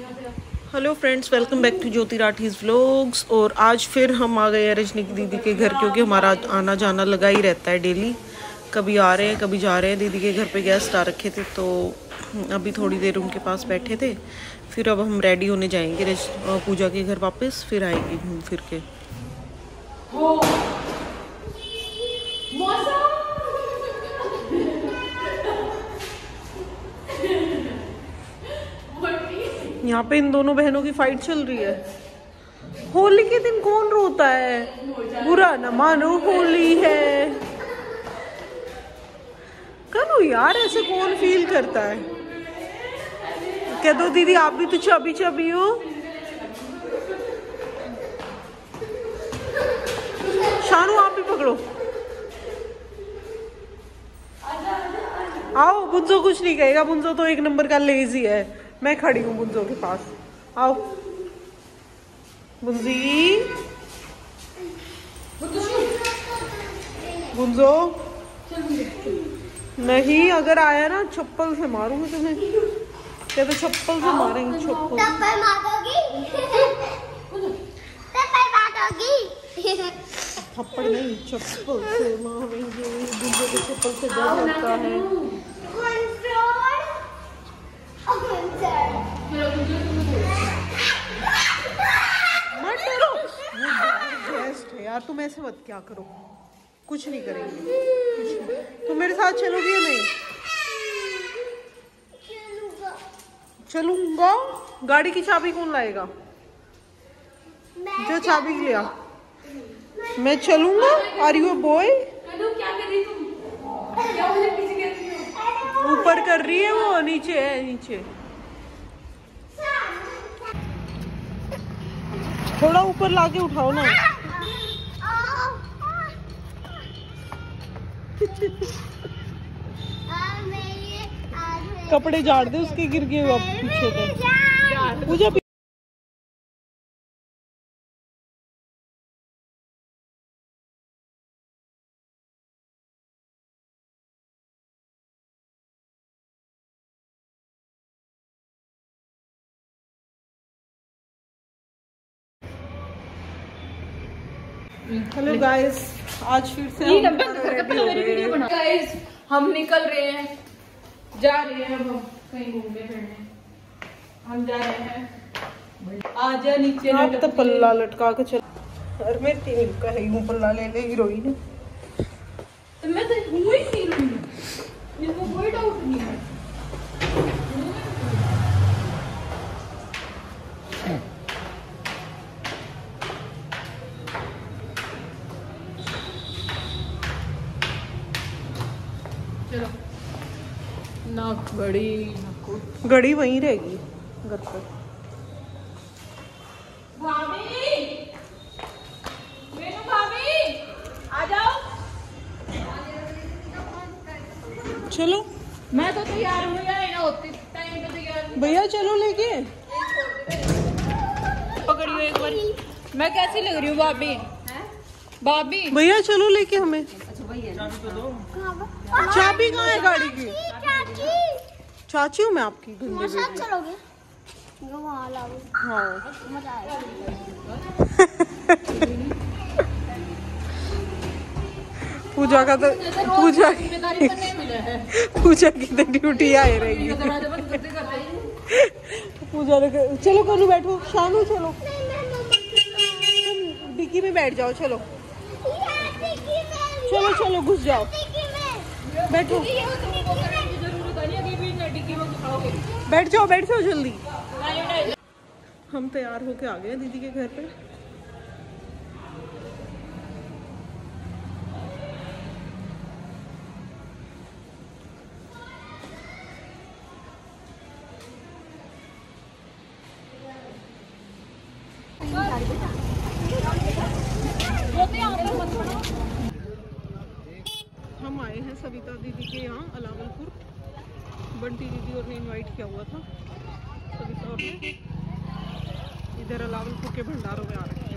Hello friends welcome back to Jyoti Rathi's vlogs और आज फिर हम आ गए हैं रजनी की दीदी के घर, क्योंकि हमारा आना जाना लगा ही रहता है डेली कभी आ रहे हैं, कभी जा रहे हैं। दीदी के घर पे गेस्ट आ रखे थे तो अभी थोड़ी देर उनके पास बैठे थे। फिर अब हम रेडी होने जाएँगे रज पूजा के घर वापस, फिर आएँगे घूम फिर के। यहाँ पे इन दोनों बहनों की फाइट चल रही है। होली के दिन कौन रोता है? बुरा न मानो होली है। करो यार, ऐसे कौन फील करता है? कह दो, दीदी, आप भी तो चबी चबी हो। शानू, आप भी पकड़ो। आओ, बुंजो कुछ नहीं कहेगा। बुंजो तो एक नंबर का लेजी है। मैं खड़ी हूँ बुंजो के पास। आओ। बुंजी। बुंजो। नहीं अगर आया ना चप्पल से मारूँगी तुम्हें क्या तो चप्पल से मारेंगे मारोगी? थप्पड़ नहीं चप्पल से मारेंगे। बुंजो के चप्पल से डर लगता है कंट्रोल मत डरो वो गेस्ट है यार तुम ऐसे मत क्या करो। कुछ नहीं करेंगे। कुछ नहीं। तुम मेरे साथ चलोगी या नहीं? चलूँगा। गाड़ी की चाबी कौन लाएगा? जो चाबी लिया मैं चलूँगा? आर यू बॉय ऊपर कर रही है वो नीचे है नीचे। थोड़ा ऊपर लाके उठाओ ना। कपड़े झाड़ दे उसके गिर गए पीछे पूजा हेलो गाइस आज फिर से हम हो हैं। निकल रहे हैं। जा रहे हैं हम कहीं घूमने फिरने। हम जा रहे हैं। आजा नीचे आप तो पल्ला लटका के चल अरे मैं तीन का है यूँ पल्ला ले ले हीरोइन। तो मैं तो हूँ ही। हीरोइन इसको कोई डाउट नहीं है। चलो। नाक घड़ी वहीं रहेगी घर पर। भाभी! मेनू भाभी आ जाओ। चलो। मैं तो तैयार हूँ यार ना होती टाइम पे तैयार हूँ। भैया चलो लेके। पकड़ियो एक बार। मैं कैसी लग रही हूँ भाभी? भाभी? भैया चलो लेके हमें। चाबी कहाँ है गाड़ी की? चाची हूँ मैं आपकी चलोगे? हाँ। पूजा का तो पूजा की ज़िम्मेदारी पर नहीं मिला है पूजा की तो ड्यूटी आए रहेगी। पूजा चलो कनु बैठो। शानू चलो। तुम डिक्की में बैठ जाओ चलो। चलो चलो, घुस जाओ। बैठो। बैठ जाओ बैठ जाओ जल्दी। हम तैयार होके आ गए दीदी के घर पे हम आए हैं सविता दीदी के यहाँ अलावलपुर, बंटी दीदी और ने इनवाइट किया हुआ था। सभी तौर पर इधर अलावलपुर के भंडारों में आ रहे हैं।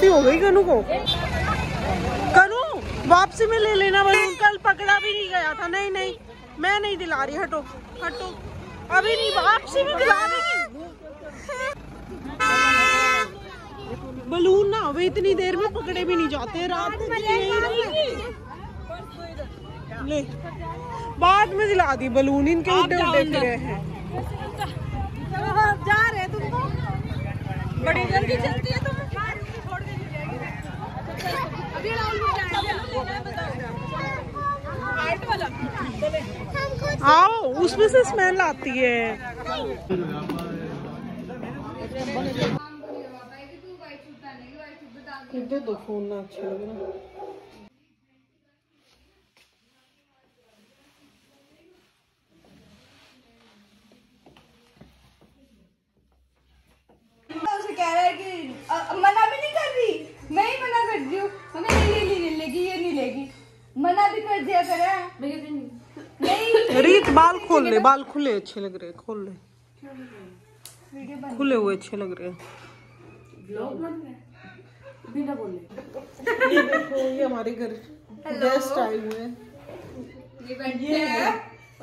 खांसी हो गई कनू को? कनू वापसी में ले लेना बलून। कल पकड़ा भी नहीं गया था। नहीं नहीं। मैं नहीं दिला रही हटो हटो। अभी नहीं वापसी में दिला देगी बलून ना वे इतनी देर में पकड़े भी नहीं जाते। रात ले बाद में दिला दी बलून। इनके उड्डे उड्डे फिरे हैं। जा रहे तुम तो बड़ी जल्दी चलती है तुम। आओ उसमें से स्मेल आती है। इधर तो फ़ोन ना अच्छा लग रहा। उसे कह रहा है कि ले बाल खुले अच्छे लग रहे खोल ले। खुले हुए अच्छे लग रहे हैं। ये हमारे घर गेस्ट आए हुए हैं ये है।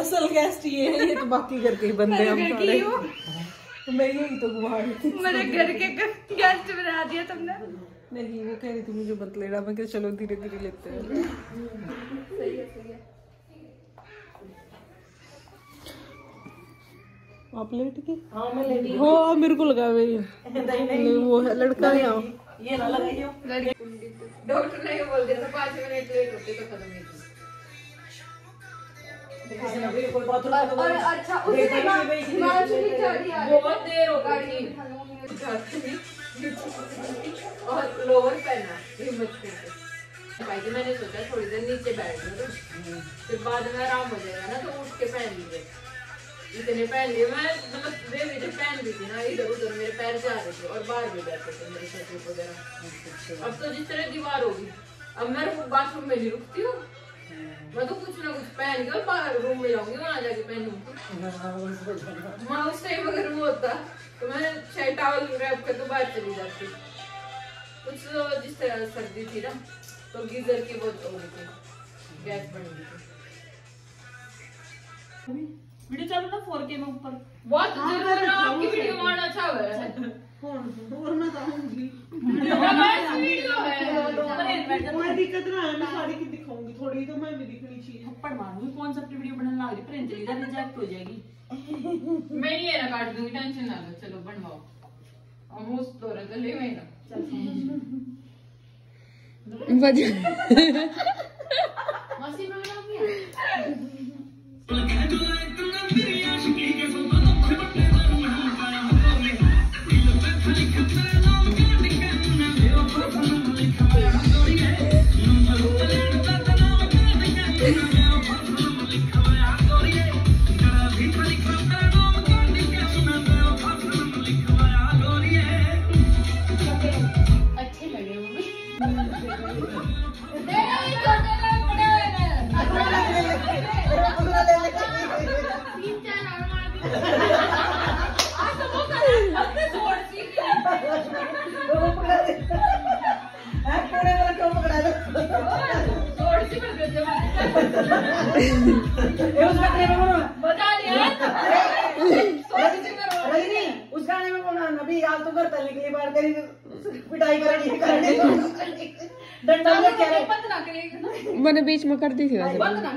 असल गेस्ट ये है ये तो बाकी घर के ही बंदे हम सारे। मैं यही तो घुमा रही मेरे घर के गेस्ट बना दिया तुमने। नहीं वो कह रही थी मुझे मत लेना मैं कहा चलो धीरे धीरे लेते हैं। आप लेट गई हाँ। मैं लेट गई हो। मेरे को लगा भाई। नहीं वो है लड़का है यहाँ। डॉक्टर ने ये बोल दिया था पाँच मिनट लेट होते तो खत्म नहीं और अच्छा उसी दिन हिमांशु की गाड़ी आ रही बहुत देर हो गई। और लोअर पहना हिम्मत करके मैंने सोचा थोड़ी देर नीचे बैठ लूँ फिर बाद में आराम हो जाएगा ना तो उठ के पहन लीजिए। इतने पहन लिए मैं मतलब बेबी जब पहन ली थी ना इधर उधर मेरे पैर जा रहे थे और बाहर भी बैठे थे मेरे शरीर वगैरह अब तो जिस तरह दीवार होगी अब मैं बाथरूम में नहीं रुकती हूँ। मैं तो कुछ ना कुछ पहन के बाहर रूम में जाऊँगी वहाँ जाके पहनूँगी। हाँ उस टाइम अगर वो होता तो मैं शायद टावल रैप कर तो बाहर चली जाती। कुछ तो जिस तरह सर्दी थी ना तो गीजर की बहुत हो गई थी गैस बन गई थी। वीडियो चालू ना 4K में ऊपर। बहुत ज़रूर आपकी वीडियो बहुत अच्छा हुआ है और मैं कहूँगी बस वीडियो है? कोई दिक्कत ना है मैं साड़ी की दिखाऊँगी थोड़ी तो मैं भी दिखनी चाहिए। थप्पड़ मारूँगी कौन सा वीडियो बनाने लग रही प्रिंट चली रिजेक्ट हो जाएगी। मैं है ना काट दूँगी टेंशन ना लो चलो बनवाओ। हम उस दौरे तो ले वही ना मासी में बनाऊँगी। अच्छे मैंने बीच में कर दी थी वैसे। बंद ना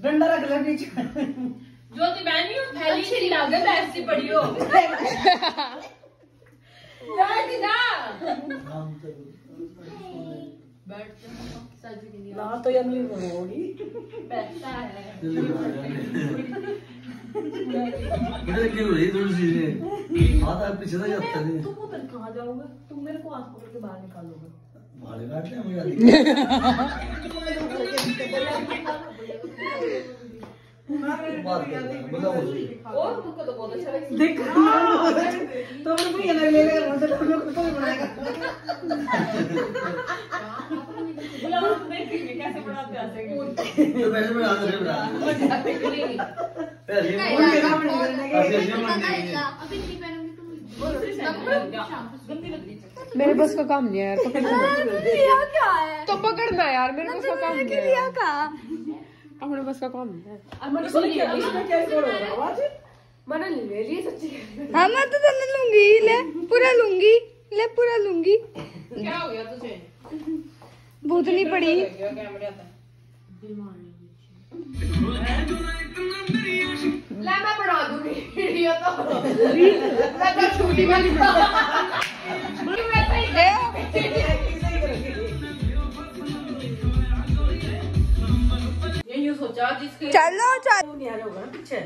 डंडा रख ले बीच में। ज्योति बहन हो अच्छी ऐसी पड़ी हो बैठ जा बैठ जा सज के लिए ना तो बैठता है। क्यों रही थोड़ी सी हाथ पीछे तुम उधर कहाँ जाओगे तुम मेरे को हाथ पकड़ के बाहर निकालोगे हैं मुझे आदि बात करते हैं बताओ मुझे और तुमको तो बहुत लगता देख तो मैं भी अलग ले लेगा मुझे तो लोग तो बनाएगा बुलाओ देखेंगे कैसे बनाते हंसेंगे तो वैसे मैं हाथ से बना है? पहले उनके काम नहीं के रही है मेरे बस का काम नहीं है यार पकड़ना है तो पकड़ना यार मेरे बस का काम नहीं है अपने बस का काम नहीं है? मैंने ले लिए सच्ची हाँ। मैं तो तने लूँगी ले पूरा लूँगी ले पूरा लूँगी। क्या हो गया तुझे? भूतनी पड़ी। ले मैं बना दूँगी। वीडियो तो मैं तो छुट्टी में चलो चल। नहीं आ जाओगा ना पीछे?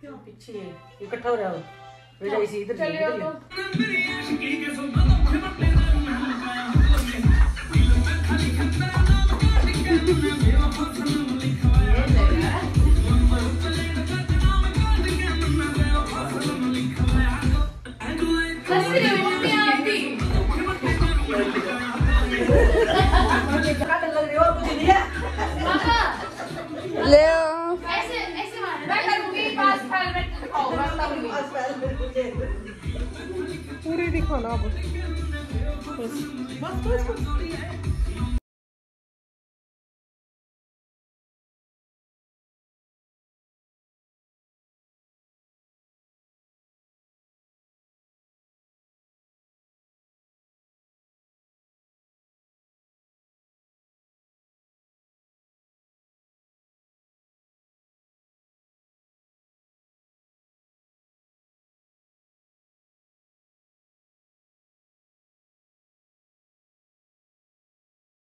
क्यों? पीछे इकट्ठा हो रहा हो। बेटा इसी इधर Mas dois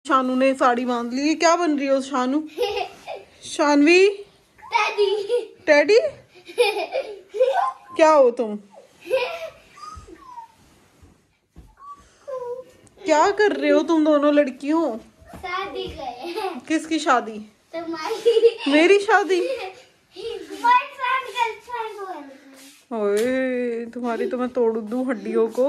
शानू ने साड़ी बाँध ली। क्या बन रही हो शानू? शानवी? डैडी टेडी क्या हो तुम? क्या कर रहे हो तुम दोनों लड़कियों? शादी गए किसकी शादी? तुम्हारी। मेरी शादी? ओए तुम्हारी तो मैं तोड़ दू हड्डियों को।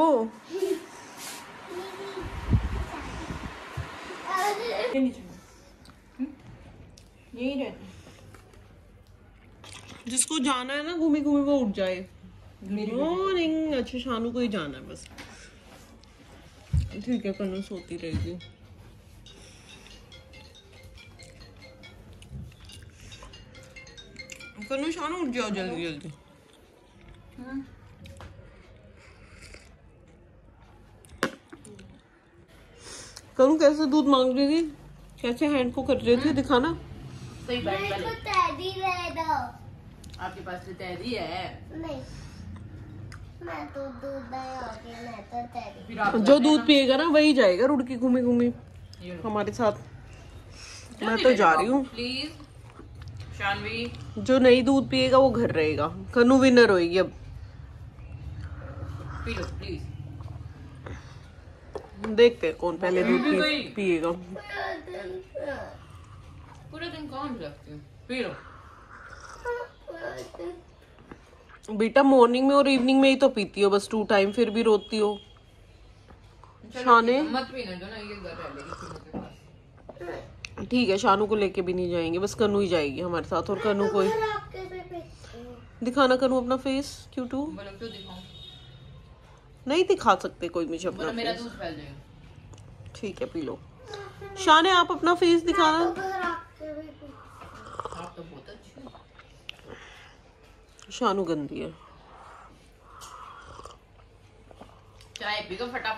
जिसको जाना है ना घूमी घूमी वो उठ जाए। मॉर्निंग अच्छा शानू को ही जाना है बस। ठीक है कन्नू सोती रहेगी कन्नू शानू उठ जाओ जल्दी जल्दी। करूँ? कैसे दूध मांग रही थी कैसे हैंड को कर रही थी? दिखाना। सही बात मेरे को पहले। टैडी दो आपके पास तो तैयारी है। नहीं। मैं तो दूध मैं तो टैडी जो दूध पिएगा ना वही जाएगा रुड़की घूमी घूमी। हमारे साथ। मैं तो जा रही हूँ। प्लीज़ जो नहीं दूध पिएगा वो घर रहेगा। कन्नू विनर होएगी अब। पी लो प्लीज़ देखते हैं कौन पहले दूध पी, पिएगा। पूरा दिन कौन रखती हूँ? पी लो। बेटा मॉर्निंग में और इवनिंग में ही तो पीती हो बस टू टाइम फिर भी रोती हो। शाने? मत पीने दो ना ये घर रह लेगी तीनों के पास। ठीक है शानू को लेके भी नहीं जाएँगे बस कन्नू ही जाएगी हमारे साथ और कन्नू को ही पे दिखाना कन्नू अपना फेस क्यूटू टू क्यों दिखाऊँ। नहीं दिखा सकते कोई मुझे अपना मेरा फेस दूध फैल जाएगा। ठीक है पी लो। शाने आप अपना फेस दिखाना। तो बहुत अच्छी हो। शानू गंदी है। चाय पी फटाफट।